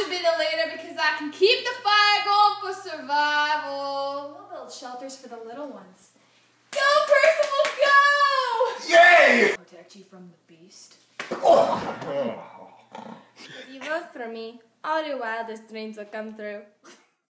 should be the leader because I can keep the fire going for survival. We'll build shelters for the little ones. Go, Percival, go! Yay! Protect you from the beast. Oh. If you vote for me, all your wildest dreams will come true.